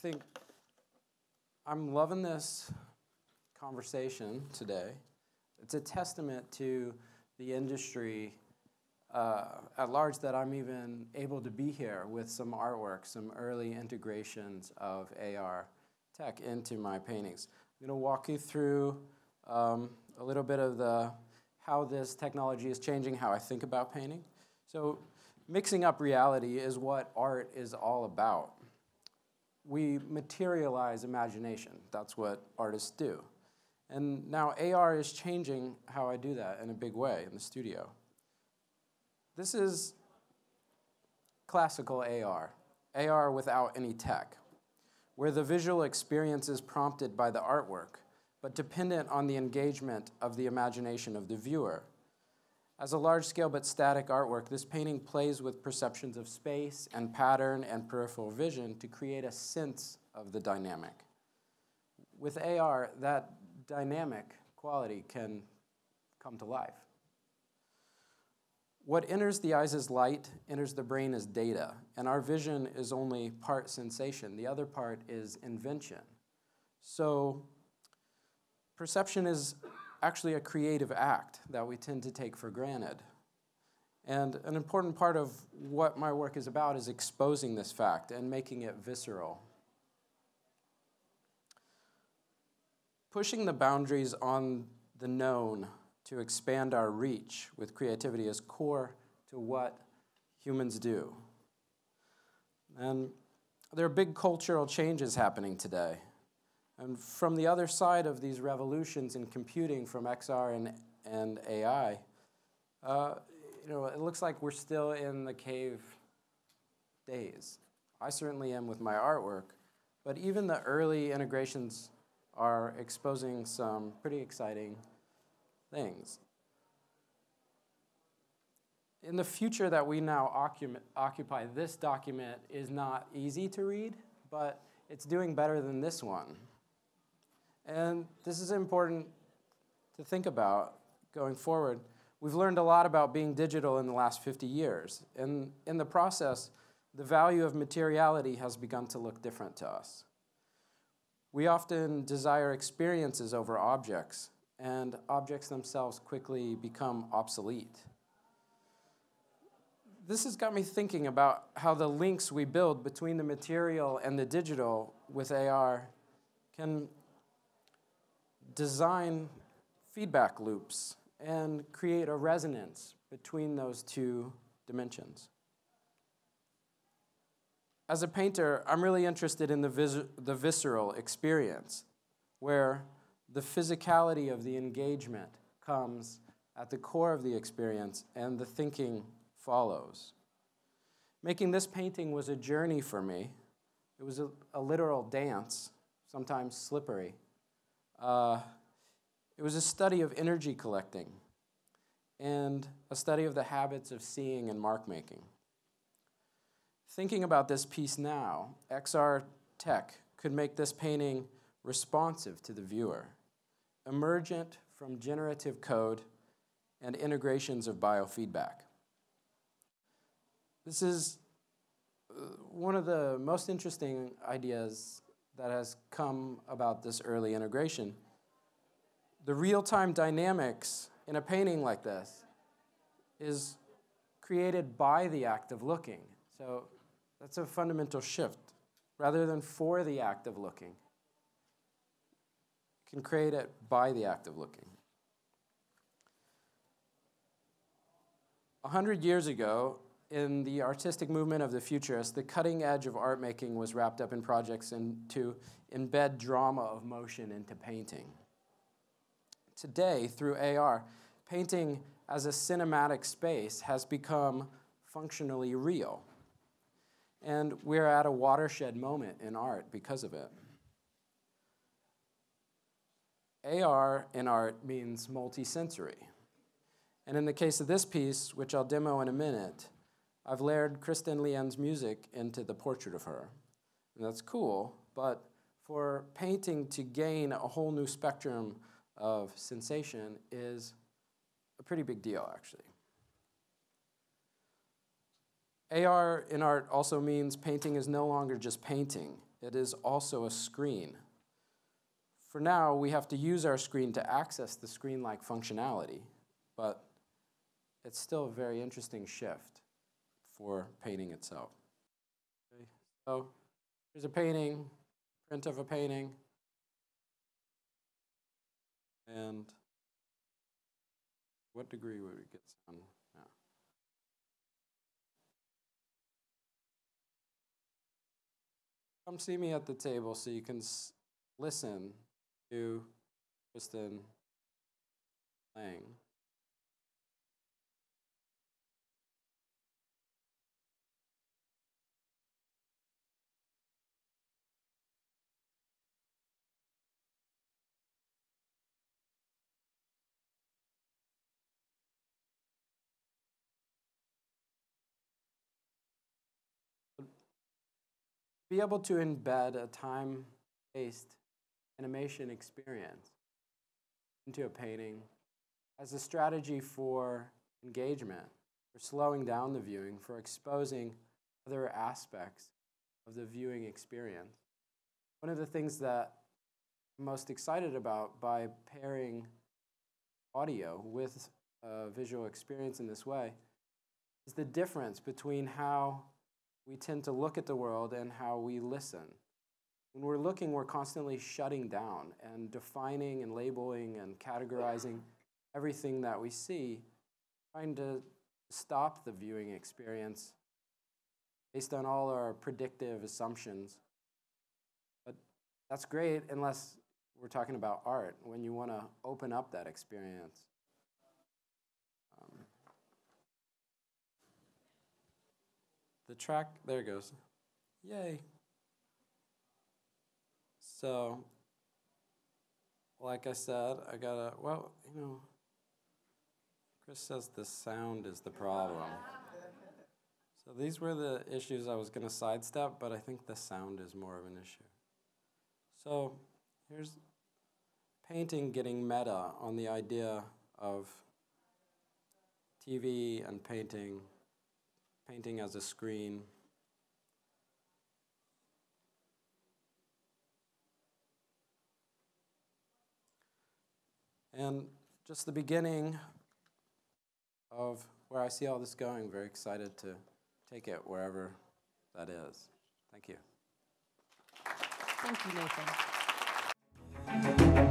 think I'm loving this conversation today. It's a testament to the industry uh, at large that I'm even able to be here with some artwork, some early integrations of AR tech into my paintings. I'm going to walk you through um, a little bit of the how this technology is changing how I think about painting. So mixing up reality is what art is all about. We materialize imagination. That's what artists do. And now AR is changing how I do that in a big way in the studio. This is classical AR, AR without any tech, where the visual experience is prompted by the artwork, but dependent on the engagement of the imagination of the viewer. As a large scale but static artwork, this painting plays with perceptions of space and pattern and peripheral vision to create a sense of the dynamic. With AR, that dynamic quality can come to life. What enters the eyes as light enters the brain as data, and our vision is only part sensation. The other part is invention. So, perception is actually a creative act that we tend to take for granted. And an important part of what my work is about is exposing this fact and making it visceral. Pushing the boundaries on the known to expand our reach with creativity is core to what humans do. And there are big cultural changes happening today. And from the other side of these revolutions in computing from XR and, and AI, uh, you know, it looks like we're still in the cave days. I certainly am with my artwork, but even the early integrations are exposing some pretty exciting things. In the future that we now occupy, this document is not easy to read, but it's doing better than this one. And this is important to think about going forward. We've learned a lot about being digital in the last 50 years. And in the process, the value of materiality has begun to look different to us. We often desire experiences over objects, and objects themselves quickly become obsolete. This has got me thinking about how the links we build between the material and the digital with AR can design feedback loops and create a resonance between those two dimensions. As a painter, I'm really interested in the, vis the visceral experience, where the physicality of the engagement comes at the core of the experience and the thinking follows. Making this painting was a journey for me. It was a, a literal dance, sometimes slippery. Uh, it was a study of energy collecting and a study of the habits of seeing and mark making. Thinking about this piece now, XR Tech could make this painting responsive to the viewer emergent from generative code and integrations of biofeedback. This is uh, one of the most interesting ideas that has come about this early integration. The real-time dynamics in a painting like this is created by the act of looking. So that's a fundamental shift. Rather than for the act of looking, can create it by the act of looking. A hundred years ago, in the artistic movement of the futurists, the cutting edge of art making was wrapped up in projects in, to embed drama of motion into painting. Today, through AR, painting as a cinematic space has become functionally real. And we're at a watershed moment in art because of it. AR in art means multisensory. And in the case of this piece, which I'll demo in a minute, I've layered Kristen Lien's music into the portrait of her. And that's cool, but for painting to gain a whole new spectrum of sensation is a pretty big deal, actually. AR in art also means painting is no longer just painting. it is also a screen. For now, we have to use our screen to access the screen-like functionality, but it's still a very interesting shift for painting itself. Okay, so here's a painting, print of a painting, and what degree would it get? Yeah. Come see me at the table so you can listen to Kristen playing. Be able to embed a time-based animation experience into a painting as a strategy for engagement, for slowing down the viewing, for exposing other aspects of the viewing experience. One of the things that I'm most excited about by pairing audio with a visual experience in this way is the difference between how we tend to look at the world and how we listen. When we're looking, we're constantly shutting down and defining and labeling and categorizing everything that we see, trying to stop the viewing experience based on all our predictive assumptions. But that's great unless we're talking about art, when you want to open up that experience. The track, there it goes. Yay. So, like I said, I gotta, well, you know, Chris says the sound is the problem. So these were the issues I was gonna sidestep, but I think the sound is more of an issue. So here's painting getting meta on the idea of TV and painting painting as a screen. And just the beginning of where I see all this going. Very excited to take it wherever that is. Thank you. Thank you, Nathan.